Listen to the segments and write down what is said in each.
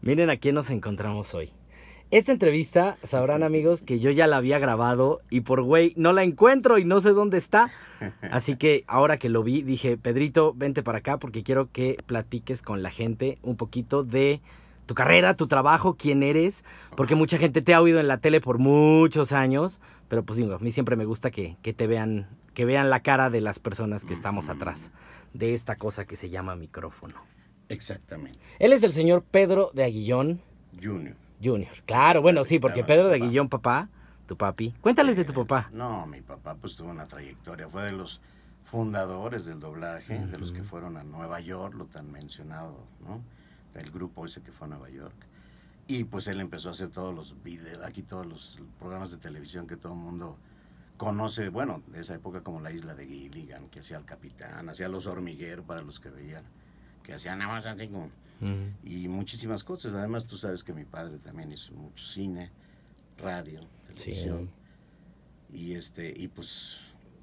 Miren a quién nos encontramos hoy. Esta entrevista, sabrán amigos que yo ya la había grabado y por güey no la encuentro y no sé dónde está. Así que ahora que lo vi, dije, Pedrito, vente para acá porque quiero que platiques con la gente un poquito de tu carrera, tu trabajo, quién eres, porque mucha gente te ha oído en la tele por muchos años, pero pues digo, a mí siempre me gusta que, que te vean, que vean la cara de las personas que estamos atrás de esta cosa que se llama micrófono. Exactamente. Él es el señor Pedro de Aguillón Junior. Junior. Claro, bueno, sí, porque Pedro de. Aguillón, papá, tu papi. Cuéntales de tu papá. No, mi papá pues tuvo una trayectoria, fue de los fundadores del doblaje, de los que fueron a Nueva York, lo tan mencionado, ¿no? El grupo ese que fue a Nueva York. Y pues él empezó a hacer todos los videos, aquí todos los programas de televisión que todo el mundo conoce, bueno, de esa época como La Isla de Gilligan, que hacía el capitán, hacía los hormigueros para los que veían, que hacían nada más así como y muchísimas cosas. Además, tú sabes que mi padre también hizo mucho cine, radio, televisión. Y este y pues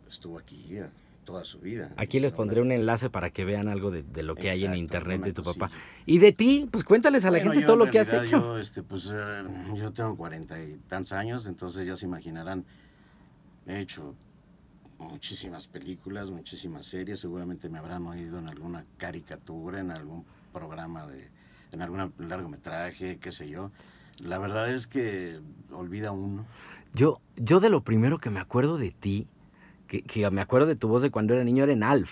estuvo aquí eh, toda su vida. Aquí les pondré un enlace para que vean algo de, de lo que hay en internet de tu papá. Y de ti, pues cuéntales a la Bueno, gente todo lo que has hecho. Yo, este, pues, eh, yo tengo cuarenta y tantos años, entonces ya se imaginarán, he hecho muchísimas películas, muchísimas series, seguramente me habrán oído en alguna caricatura, en algún programa de, en algún largometraje, qué sé yo. La verdad es que olvida uno. Yo, yo de lo primero que me acuerdo de ti, que, que me acuerdo de tu voz de cuando era niño, era en Alf,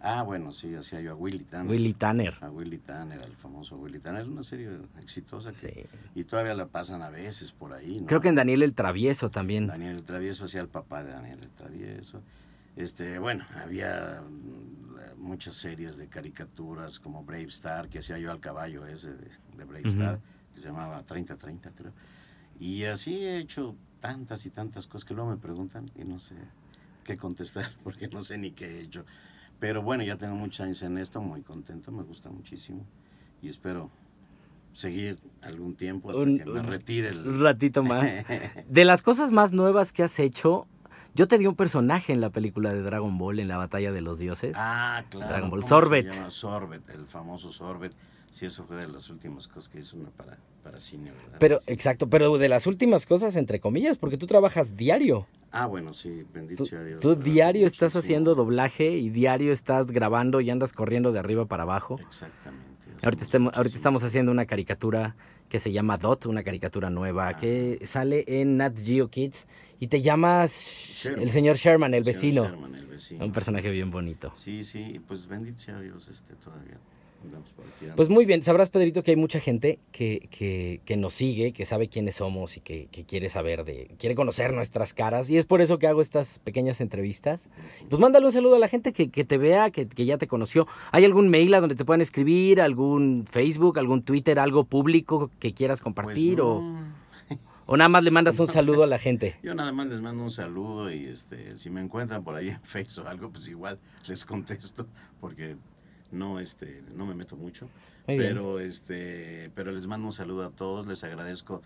Ah, bueno, sí, hacía yo a Willy Tanner. Willy Tanner. A Willy Tanner, el famoso Willy Tanner. Es una serie exitosa que, Sí. y todavía la pasan a veces por ahí. ¿no? Creo que en Daniel el Travieso también. Daniel el Travieso hacía el papá de Daniel el Travieso. Este, bueno, había mm, muchas series de caricaturas como Brave Star, que hacía yo al caballo ese de, de Brave. Star, que se llamaba 3030, creo. Y así he hecho tantas y tantas cosas que luego me preguntan y no sé qué contestar, porque no sé ni qué he hecho. Pero bueno, ya tengo muchos años en esto, muy contento, me gusta muchísimo. Y espero seguir algún tiempo hasta Un- que me retire el... Un ratito más. De las cosas más nuevas que has hecho, yo te di un personaje en la película de Dragon Ball, en la batalla de los dioses. Ah, claro. Dragon Ball. ¿cómo Sorbet. Sorbet, el famoso Sorbet. Sí, eso fue de las últimas cosas que hizo una para, para cine, ¿verdad? Pero, Sí. exacto, pero de las últimas cosas, entre comillas, porque tú trabajas diario. Ah, bueno, sí, bendito Tú, sea Dios. tú diario estás haciendo doblaje y diario estás grabando y andas corriendo de arriba para abajo. Exactamente. Ahorita, estamos, ahorita muchísimas estamos haciendo una caricatura que se llama Dot, una caricatura nueva que sale en Nat Geo Kids y te llamas Sherman. el señor Sherman, el vecino. Sherman, el vecino. Un personaje bien bonito. Sí, sí, pues bendito sea Dios, este, todavía. Pues muy bien, sabrás, Pedrito, que hay mucha gente que, que, que nos sigue, que sabe quiénes somos y que, que quiere saber de, quiere conocer nuestras caras. Y es por eso que hago estas pequeñas entrevistas. Pues mándale un saludo a la gente que, que te vea, que, que ya te conoció. ¿Hay algún mail a donde te puedan escribir? ¿Algún Facebook, algún Twitter, algo público que quieras Pues compartir? no, o nada más le mandas un saludo a la gente? Yo nada más les mando un saludo y este, si me encuentran por ahí en Facebook o algo, pues igual les contesto, porque no, este, no me meto mucho. Muy bien. pero este pero les mando un saludo a todos les agradezco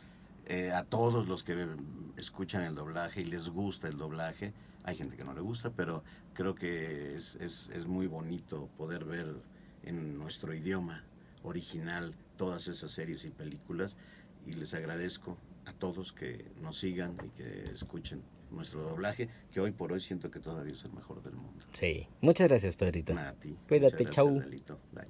eh, a todos los que escuchan el doblaje y les gusta el doblaje hay gente que no le gusta pero creo que es, es, es muy bonito poder ver en nuestro idioma original todas esas series y películas y les agradezco a todos que nos sigan y que escuchen nuestro doblaje que hoy por hoy siento que todavía es el mejor del mundo Sí. Muchas gracias, Pedrito. a ti Cuídate, gracias, chau. Lalito. Bye.